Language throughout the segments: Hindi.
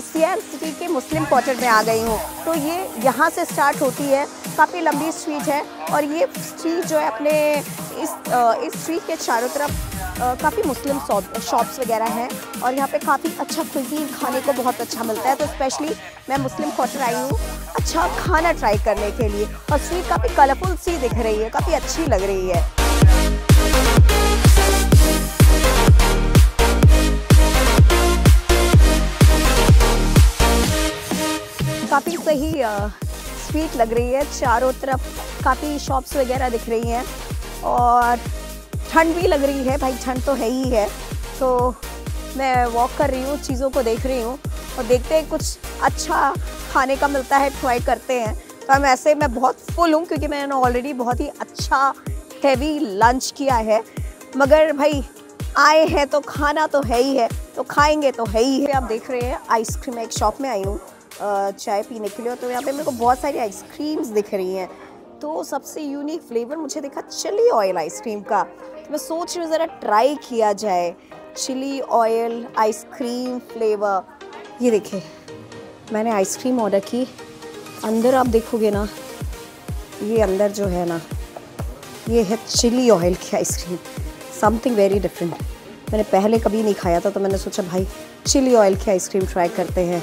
सियाल सिटी के मुस्लिम क्वार्टर में आ गई हूँ। तो ये यहाँ से स्टार्ट होती है। काफ़ी लंबी स्ट्रीट है और ये स्ट्रीट जो है अपने इस इस स्ट्रीट के चारों तरफ़ काफ़ी मुस्लिम शॉप्स वगैरह हैं और यहाँ पे काफ़ी अच्छा कुजीन खाने को बहुत अच्छा मिलता है। तो स्पेशली मैं मुस्लिम क्वार्टर आई हूँ। अच्छा खाना ट्राई करने के लिए और स्ट्रीट काफ़ी कलरफुल सी दिख रही है, काफ़ी अच्छी लग रही है। काफ़ी सही स्वीट लग रही है। चारों तरफ़ काफ़ी शॉप्स वगैरह दिख रही हैं और ठंड भी लग रही है। भाई, ठंड तो है ही है। तो मैं वॉक कर रही हूँ, चीज़ों को देख रही हूँ और देखते हैं कुछ अच्छा खाने का मिलता है ट्राई करते हैं। तो हम ऐसे मैं बहुत फुल हूँ क्योंकि मैंने ऑलरेडी बहुत ही अच्छा हैवी लंच किया है। मगर भाई, आए हैं तो खाना तो है ही है। तो खाएँगे तो है ही है। आप देख रहे हैं आइसक्रीम एक शॉप में आई हूँ। चाय पीने के लिए। तो यहाँ पे मेरे को बहुत सारी आइसक्रीम्स दिख रही हैं। तो सबसे यूनिक फ्लेवर मुझे देखा चिली ऑयल आइसक्रीम का। तो मैं सोच रही हूँ ज़रा ट्राई किया जाए। चिली ऑयल आइसक्रीम फ्लेवर ये देखिए मैंने आइसक्रीम ऑर्डर की। अंदर आप देखोगे ना, ये अंदर जो है ना, ये है चिली ऑयल की ice cream something very different मैंने पहले कभी नहीं खाया था तो मैंने सोचा, भाई चिली ऑयल की आइसक्रीम ट्राई करते हैं।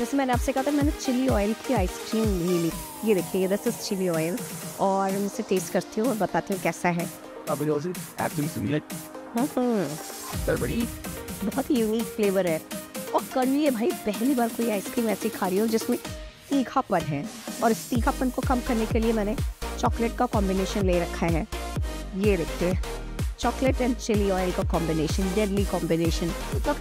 जैसे मैंने आपसे कहा था मैंने चिली ऑयल की आइसक्रीम भी ली। ये देखिए दिस इज़ चिली ऑयल और मैं इसे टेस्ट करती हूँ और बताती हूँ कैसा है। बहुत ही यूनिक फ्लेवर है। और कड़वी है भाई पहली बार कोई आइसक्रीम ऐसी खा रही हो जिसमें तीखापन है। और इस तीखापन को कम करने के लिए मैंने चॉकलेट का कॉम्बिनेशन ले रखा है। ये देखिए चॉकलेट एंड चिली ऑयल का कॉम्बिनेशन डेडली कॉम्बिनेशन मतलब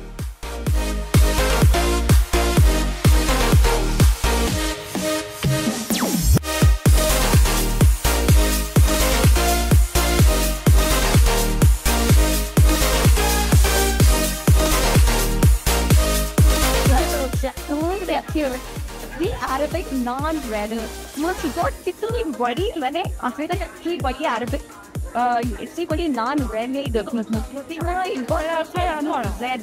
the Arabic non-bread. Most got कितनी बड़ी मैंने आखिर तक इतनी बड़ी Arabic. इतनी बड़ी नान ब्रेड नहीं देखी इतना इम्पोर्टेंट है ना ब्रेड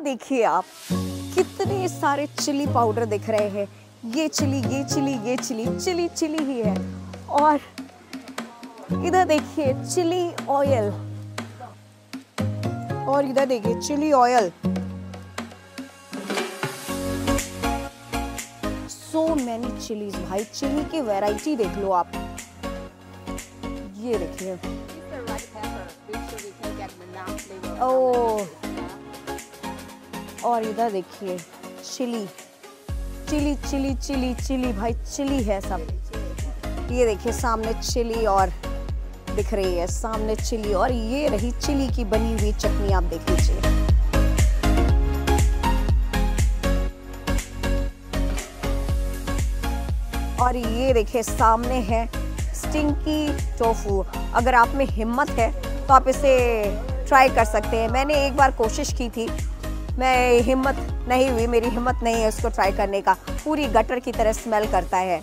देखिए आप, कितने सारे चिली पाउडर दिख रहे हैं। ये चिली ये चिली ये चिली चिली चिली ही है। और इधर देखिए चिली ऑयल और इधर देखिए chilli oil so many chillies भाई। चिली की वैरायटी देख लो आप। ये देखिए। ओ और इधर देखिए chilli chilli chilli chilli chilli भाई। चिली है सब। ये देखिए, सामने चिली और दिख रही है सामने चिली और ये रही चिली की बनी हुई चटनी, आप देख लीजिए। और ये देखिए, सामने है स्टिंकी टोफू अगर आप में हिम्मत है तो आप इसे ट्राई कर सकते हैं। मैंने एक बार कोशिश की थी, मैं हिम्मत नहीं हुई, मेरी हिम्मत नहीं है उसको ट्राई करने का। पूरी गटर की तरह स्मेल करता है।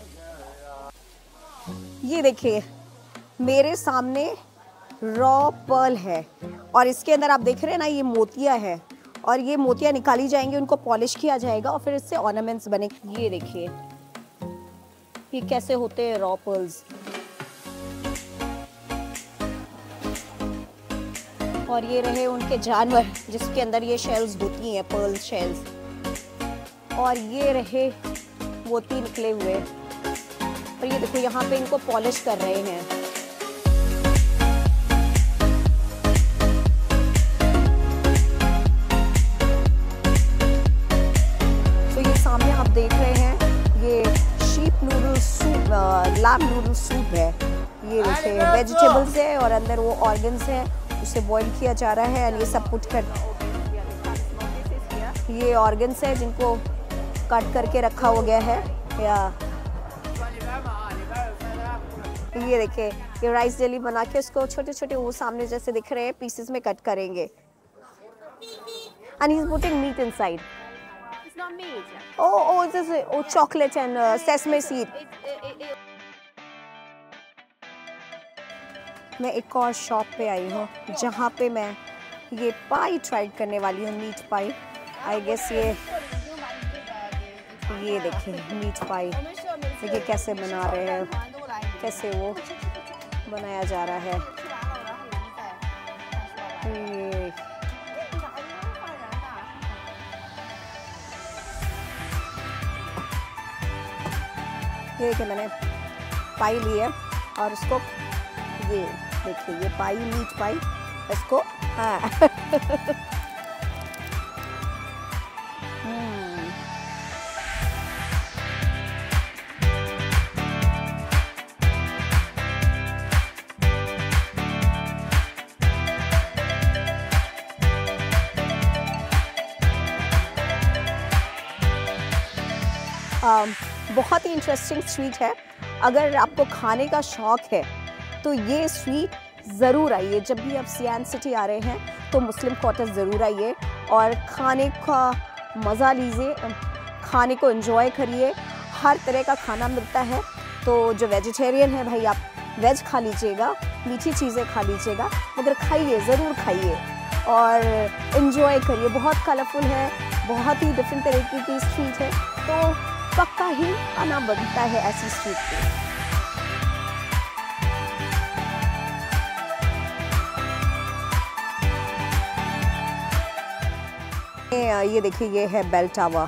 ये देखिए मेरे सामने रॉ पर्ल है। और इसके अंदर आप देख रहे हैं ना, ये मोतिया है। और ये मोतिया निकाली जाएँगी, उनको पॉलिश किया जाएगा और फिर इससे ऑर्नामेंट्स बने। ये देखिए, ये कैसे होते हैं रॉ पर्ल्स और ये रहे उनके जानवर, जिसके अंदर ये शेल्स होती हैं पर्ल शेल्स और ये रहे मोती निकले हुए। और ये देखो, यहाँ पे इनको पॉलिश कर रहे हैं। लाम नूडल सूप है। ये देखिए वेजिटेबल्स है और अंदर वो ऑर्गन्स है उसे बॉईल किया जा रहा है और ये सब पुट कर ये ऑर्गन्स है जिनको कट करके रखा हो गया है। या। ये देखिए ये राइस जेली बना के उसको छोटे छोटे वो सामने जैसे दिख रहे हैं पीसेस में कट करेंगे। And is putting meat inside it's not meat. Oh, oh, this is oh, chocolate and uh, sesame seed. It, it, मैं एक और शॉप पे आई हूँ, जहाँ पे मैं ये पाई ट्राई करने वाली हूँ मीट पाई आई गेस ये ये देखिए मीट पाई देखिए कैसे बना रहे हैं, कैसे वो बनाया जा रहा है। ये देखिए मैंने पाई ली है, और उसको ये देखिए ये पाई मीट पाई इसको हाँ। हम्म, बहुत ही इंटरेस्टिंग स्वीट है। अगर आपको खाने का शौक है तो ये स्वीट ज़रूर आइए। जब भी आप सियान सिटी आ रहे हैं तो मुस्लिम क्वार्टर ज़रूर आइए और खाने का मज़ा लीजिए, खाने को एंजॉय करिए। हर तरह का खाना मिलता है। तो जो वेजिटेरियन है भाई, आप वेज खा लीजिएगा, मीठी चीज़ें खा लीजिएगा, मगर खाइए, ज़रूर खाइए और इन्जॉय करिए। बहुत कलरफुल है, बहुत ही डिफरेंट तरीके की स्ट्रीट है तो पक्का ही आना बनता है ऐसी स्ट्रीट पे। ये देखिए, ये है बेल टावर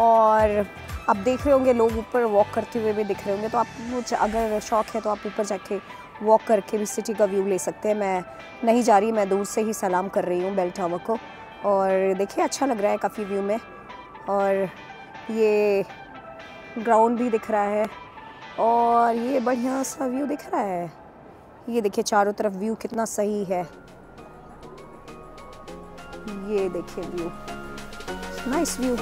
और आप देख रहे होंगे, लोग ऊपर वॉक करते हुए भी दिख रहे होंगे तो आप च- अगर शौक है तो आप ऊपर जाके वॉक करके भी सिटी का व्यू ले सकते हैं। मैं नहीं जा रही, मैं दूर से ही सलाम कर रही हूँ बेल टावर को। और देखिए अच्छा लग रहा है काफ़ी व्यू में। और ये ग्राउंड भी दिख रहा है। और ये बढ़िया सा व्यू दिख रहा है। ये देखिए, चारों तरफ़ व्यू कितना सही है। ये देखिए व्यू। नाइस व्यू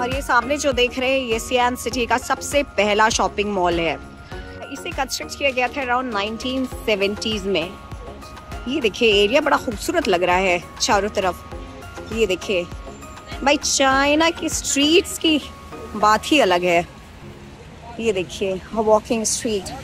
और ये सामने जो देख रहे हैं, ये सियान सिटी का सबसे पहला शॉपिंग मॉल है। इसे कंस्ट्रक्ट किया गया था अराउंड 1970s में। ये देखिए एरिया बड़ा खूबसूरत लग रहा है चारों तरफ़। ये देखिए भाई चाइना की स्ट्रीट्स की बात ही अलग है। ये देखिए वॉकिंग स्ट्रीट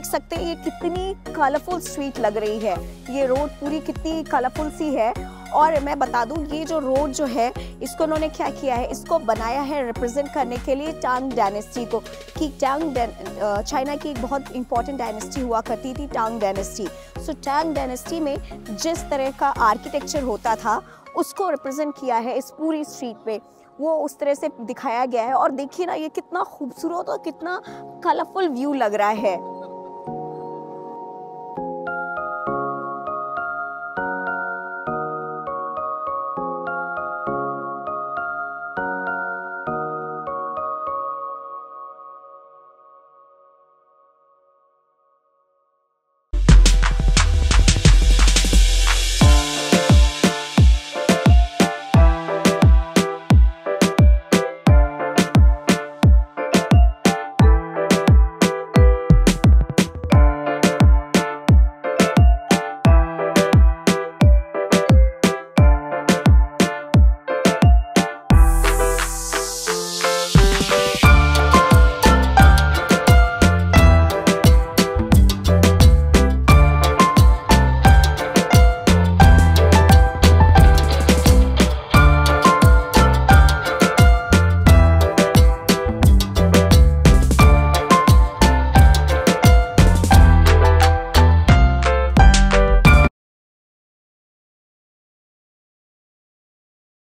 देख सकते हैं ये कितनी कलरफुल स्ट्रीट लग रही है। ये रोड पूरी कितनी कलरफुल सी है। और मैं बता दूँ, ये जो रोड जो है, इसको उन्होंने क्या किया है? इसको बनाया है रिप्रेजेंट करने के लिए टांग डायनेस्टी को, कि टांग चाइना की एक बहुत इंपॉर्टेंट डायनेस्टी हुआ करती थी टांग डायनेस्टी सो टांग डायनेस्टी में जिस तरह का आर्किटेक्चर होता था, उसको रिप्रेजेंट किया है इस पूरी स्ट्रीट पे। वो उस तरह से दिखाया गया है। और देखिए ना, ये कितना खूबसूरत और कितना कलरफुल व्यू लग रहा है।